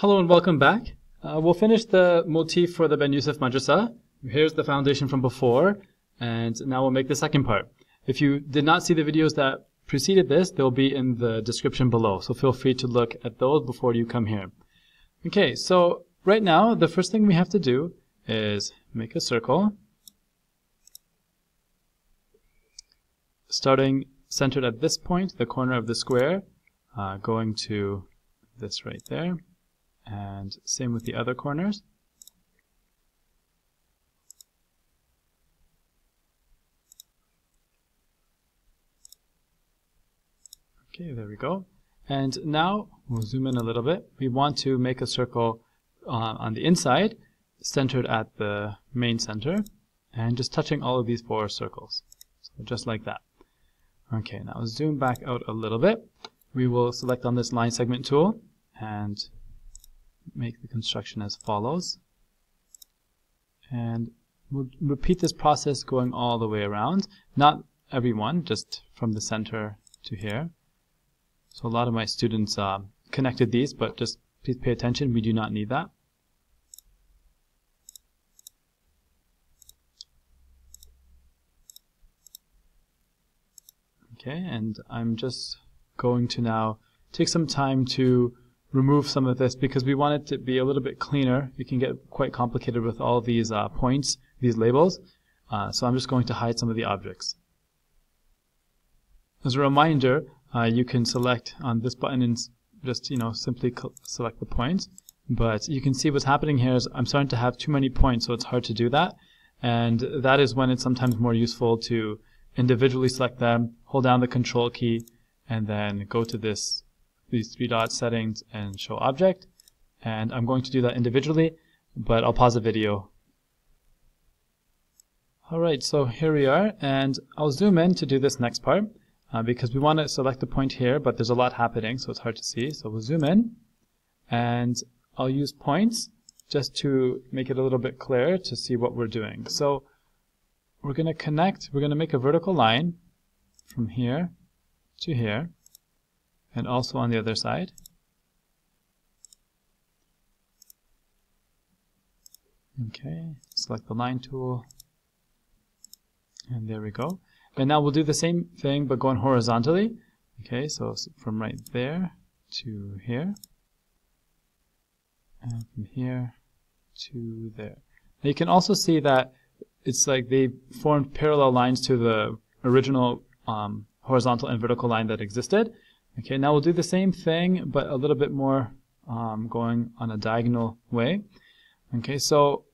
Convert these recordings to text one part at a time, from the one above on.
Hello and welcome back. Uh, we'll finish the motif for the Ben Yusuf Madrasa. Here's the foundation from before, and now we'll make the second part. If you did not see the videos that preceded this, they'll be in the description below, so feel free to look at those before you come here. Okay, so right now, the first thing we have to do is make a circle, starting centered at this point, the corner of the square, uh, going to this right there and same with the other corners. Okay, there we go. And now we'll zoom in a little bit. We want to make a circle uh, on the inside, centered at the main center, and just touching all of these four circles. So just like that. Okay, now zoom back out a little bit. We will select on this line segment tool and make the construction as follows. And we'll repeat this process going all the way around. Not every one, just from the center to here. So a lot of my students uh, connected these, but just please pay attention, we do not need that. Okay, and I'm just going to now take some time to remove some of this because we want it to be a little bit cleaner. It can get quite complicated with all these uh, points, these labels. Uh, so I'm just going to hide some of the objects. As a reminder, uh, you can select on this button and just you know simply select the points. But you can see what's happening here is I'm starting to have too many points, so it's hard to do that. And that is when it's sometimes more useful to individually select them, hold down the control key, and then go to this these three dot settings and show object. And I'm going to do that individually, but I'll pause the video. Alright, so here we are, and I'll zoom in to do this next part, uh, because we want to select a point here, but there's a lot happening, so it's hard to see. So we'll zoom in, and I'll use points just to make it a little bit clearer to see what we're doing. So we're going to connect, we're going to make a vertical line from here to here, and also on the other side. Okay, select the line tool, and there we go. And now we'll do the same thing, but going horizontally. Okay, so from right there to here, and from here to there. Now you can also see that it's like they formed parallel lines to the original um, horizontal and vertical line that existed. Okay, now we'll do the same thing, but a little bit more um, going on a diagonal way. Okay, so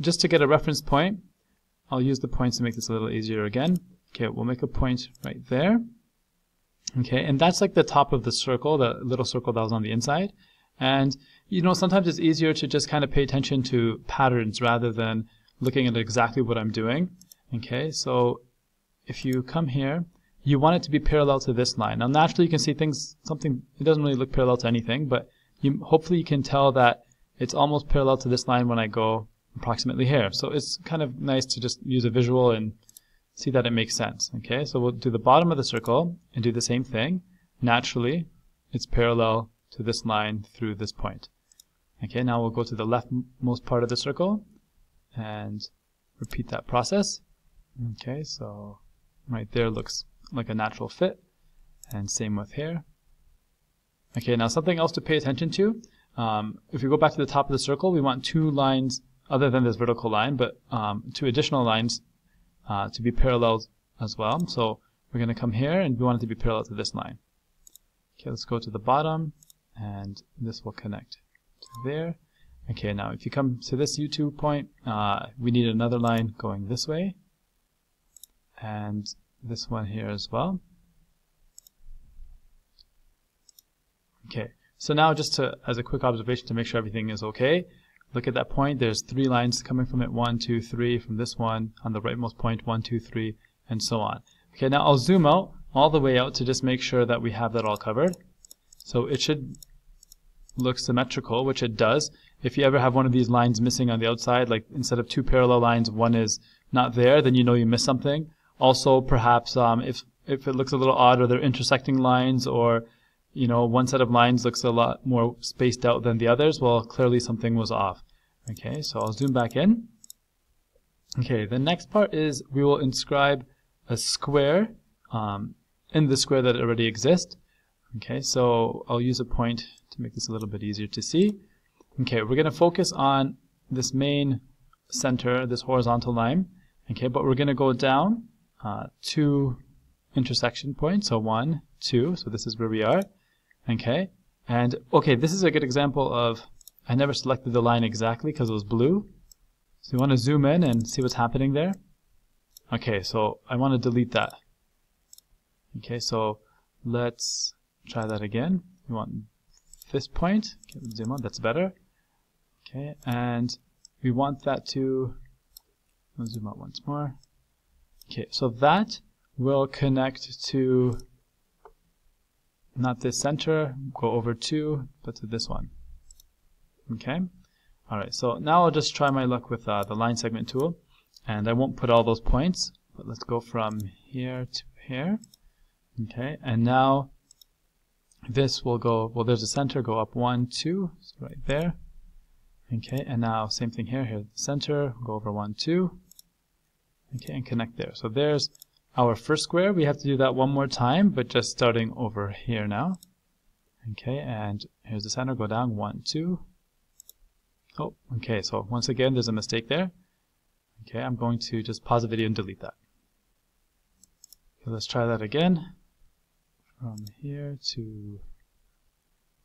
just to get a reference point, I'll use the points to make this a little easier again. Okay, we'll make a point right there. Okay, and that's like the top of the circle, the little circle that was on the inside. And, you know, sometimes it's easier to just kind of pay attention to patterns rather than looking at exactly what I'm doing. Okay, so if you come here, you want it to be parallel to this line. Now naturally you can see things, something, it doesn't really look parallel to anything, but you, hopefully you can tell that it's almost parallel to this line when I go approximately here. So it's kind of nice to just use a visual and see that it makes sense. Okay, so we'll do the bottom of the circle and do the same thing. Naturally, it's parallel to this line through this point. Okay, now we'll go to the leftmost part of the circle and repeat that process. Okay, so right there looks like a natural fit. And same with here. Okay, now something else to pay attention to. Um, if we go back to the top of the circle, we want two lines other than this vertical line, but um, two additional lines uh, to be parallel as well. So we're going to come here and we want it to be parallel to this line. Okay, let's go to the bottom and this will connect to there. Okay, now if you come to this U2 point, uh, we need another line going this way. And this one here as well. Okay, so now just to, as a quick observation to make sure everything is okay, look at that point. There's three lines coming from it, one, two, three, from this one on the rightmost point, one, two, three, and so on. Okay, now I'll zoom out all the way out to just make sure that we have that all covered. So it should look symmetrical, which it does. If you ever have one of these lines missing on the outside, like instead of two parallel lines, one is not there, then you know you missed something. Also, perhaps um, if if it looks a little odd or they're intersecting lines or you know, one set of lines looks a lot more spaced out than the others, well, clearly something was off. Okay, so I'll zoom back in. Okay, the next part is we will inscribe a square um, in the square that already exists. Okay, so I'll use a point to make this a little bit easier to see. Okay, we're going to focus on this main center, this horizontal line. Okay, but we're going to go down uh, two intersection points, so one, two, so this is where we are. Okay, and okay, this is a good example of, I never selected the line exactly because it was blue. So you want to zoom in and see what's happening there. Okay, so I want to delete that. Okay, so let's try that again. We want this point. Okay, zoom on, that's better. Okay, and we want that to, I'll zoom out once more. Okay, so that will connect to not this center, go over to, but to this one. Okay, all right, so now I'll just try my luck with uh, the line segment tool, and I won't put all those points, but let's go from here to here. Okay, and now this will go, well, there's a center, go up one, two, so right there. Okay, and now same thing here, here's the center, go over one, two. Okay, and connect there. So there's our first square. We have to do that one more time, but just starting over here now. Okay, and here's the center, go down, one, two. Oh, okay, so once again, there's a mistake there. Okay, I'm going to just pause the video and delete that. Okay, let's try that again. From here to,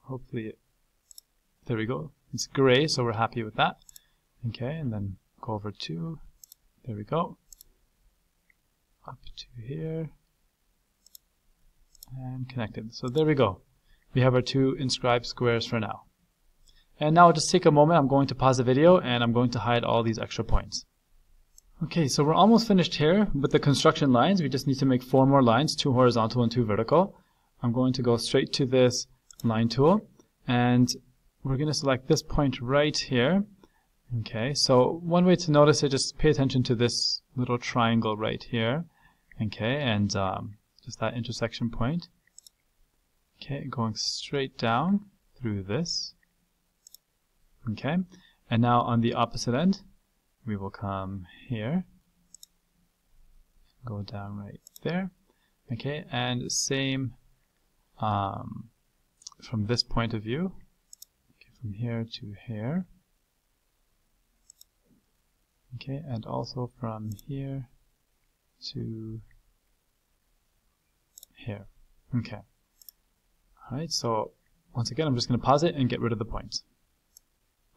hopefully, it, there we go. It's gray, so we're happy with that. Okay, and then go over to, there we go. Up to here. And connected. So there we go. We have our two inscribed squares for now. And now just take a moment, I'm going to pause the video and I'm going to hide all these extra points. Okay, so we're almost finished here with the construction lines. We just need to make four more lines, two horizontal and two vertical. I'm going to go straight to this line tool and we're going to select this point right here. Okay, so one way to notice it, just pay attention to this little triangle right here. Okay, and um, just that intersection point. Okay, going straight down through this. Okay, and now on the opposite end, we will come here, go down right there. Okay, and same um, from this point of view, okay, from here to here. Okay, and also from here to here. Okay. Alright, so once again, I'm just going to pause it and get rid of the points.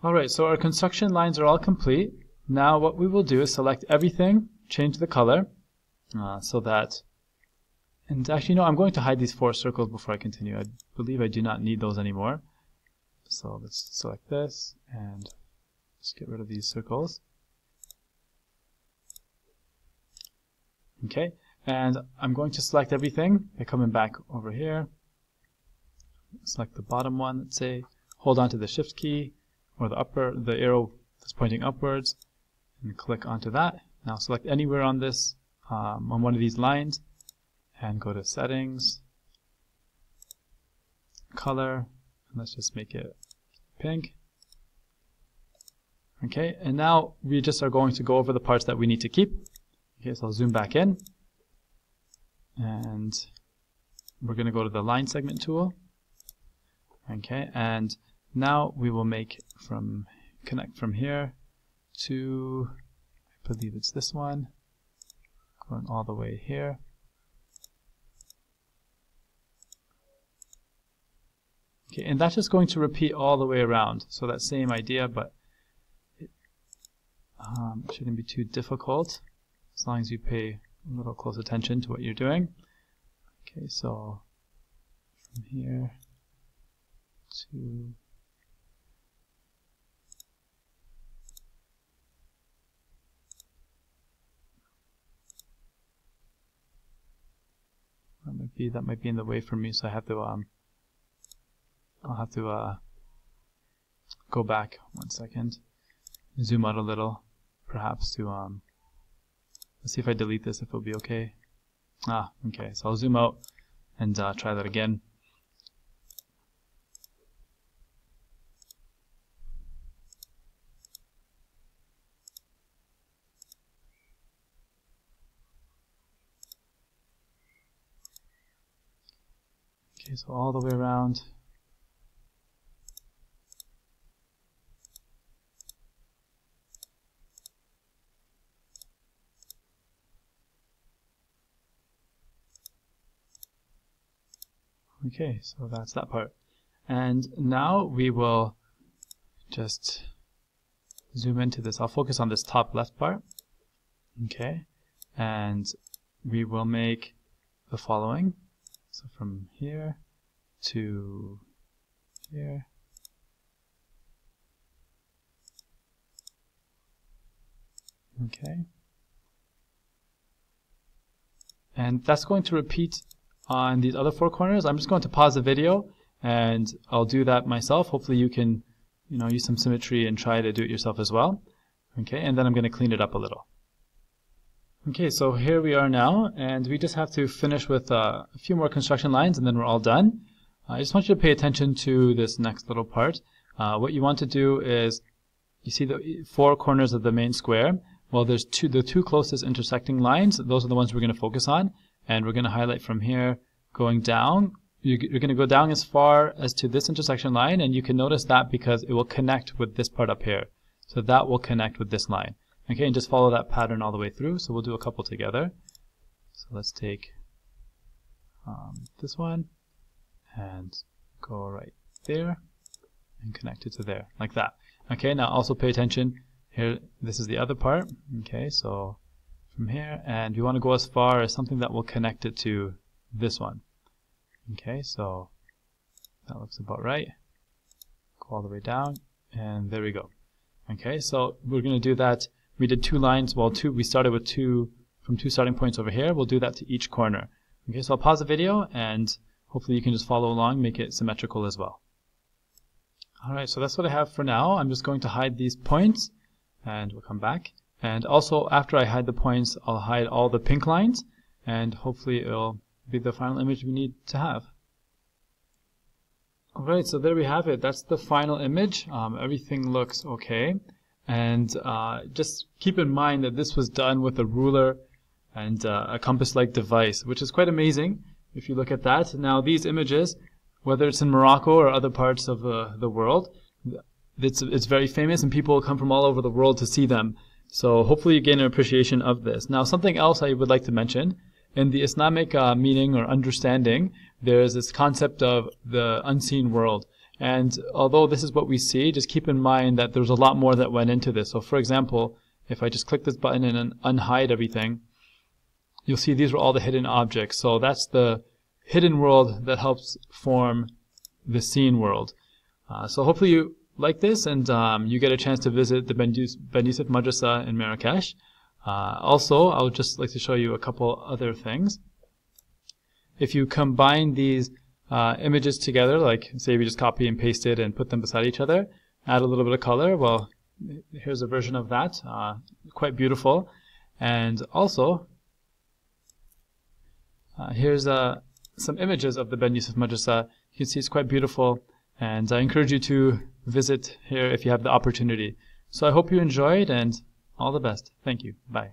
Alright, so our construction lines are all complete. Now what we will do is select everything, change the color, uh, so that, and actually no, I'm going to hide these four circles before I continue. I believe I do not need those anymore. So let's select this, and let's get rid of these circles. Okay, and I'm going to select everything by coming back over here. Select the bottom one, let's say, hold on to the shift key, or the upper, the arrow that's pointing upwards, and click onto that. Now select anywhere on this, um, on one of these lines, and go to settings, color, and let's just make it pink. Okay, and now we just are going to go over the parts that we need to keep. Okay, so I'll zoom back in, and we're going to go to the line segment tool. Okay, and now we will make from connect from here to, I believe it's this one, going all the way here. Okay, and that's just going to repeat all the way around. So that same idea, but it um, shouldn't be too difficult as long as you pay a little close attention to what you're doing. Okay, so from here to That might be that might be in the way for me, so I have to um I'll have to uh go back one second, zoom out a little, perhaps to um Let's see if I delete this, if it'll be okay. Ah, okay, so I'll zoom out and uh, try that again. Okay, so all the way around. Okay, so that's that part. And now we will just zoom into this. I'll focus on this top left part. Okay, and we will make the following. So from here to here. Okay. And that's going to repeat on these other four corners. I'm just going to pause the video and I'll do that myself. Hopefully you can you know, use some symmetry and try to do it yourself as well. Okay, and then I'm going to clean it up a little. Okay, so here we are now, and we just have to finish with uh, a few more construction lines, and then we're all done. I just want you to pay attention to this next little part. Uh, what you want to do is, you see the four corners of the main square. Well, there's two, the two closest intersecting lines. Those are the ones we're going to focus on, and we're going to highlight from here going down you're going to go down as far as to this intersection line and you can notice that because it will connect with this part up here. So that will connect with this line. Okay, and just follow that pattern all the way through. So we'll do a couple together. So let's take um, this one and go right there and connect it to there, like that. Okay, now also pay attention. Here, this is the other part. Okay, so from here, and we want to go as far as something that will connect it to this one. Okay, so that looks about right. Go all the way down, and there we go. Okay, so we're going to do that. We did two lines, well, two. We started with two from two starting points over here. We'll do that to each corner. Okay, so I'll pause the video, and hopefully you can just follow along, make it symmetrical as well. Alright, so that's what I have for now. I'm just going to hide these points, and we'll come back. And also, after I hide the points, I'll hide all the pink lines, and hopefully it'll be the final image we need to have. Alright, so there we have it. That's the final image. Um, everything looks okay. And uh, just keep in mind that this was done with a ruler and uh, a compass-like device, which is quite amazing if you look at that. Now these images, whether it's in Morocco or other parts of uh, the world, it's, it's very famous and people come from all over the world to see them. So hopefully you gain an appreciation of this. Now something else I would like to mention in the Islamic uh, meaning or understanding, there's this concept of the unseen world. And although this is what we see, just keep in mind that there's a lot more that went into this. So for example, if I just click this button and unhide everything, you'll see these are all the hidden objects. So that's the hidden world that helps form the seen world. Uh, so hopefully you like this and um, you get a chance to visit the Ben Yusuf Madrasa in Marrakesh. Uh, also, I would just like to show you a couple other things. If you combine these uh, images together, like say we just copy and paste it and put them beside each other, add a little bit of color, well, here's a version of that, uh, quite beautiful. And also, uh, here's uh, some images of the Ben Yusuf Madrasa. You can see it's quite beautiful, and I encourage you to visit here if you have the opportunity. So I hope you enjoyed, and all the best. Thank you. Bye.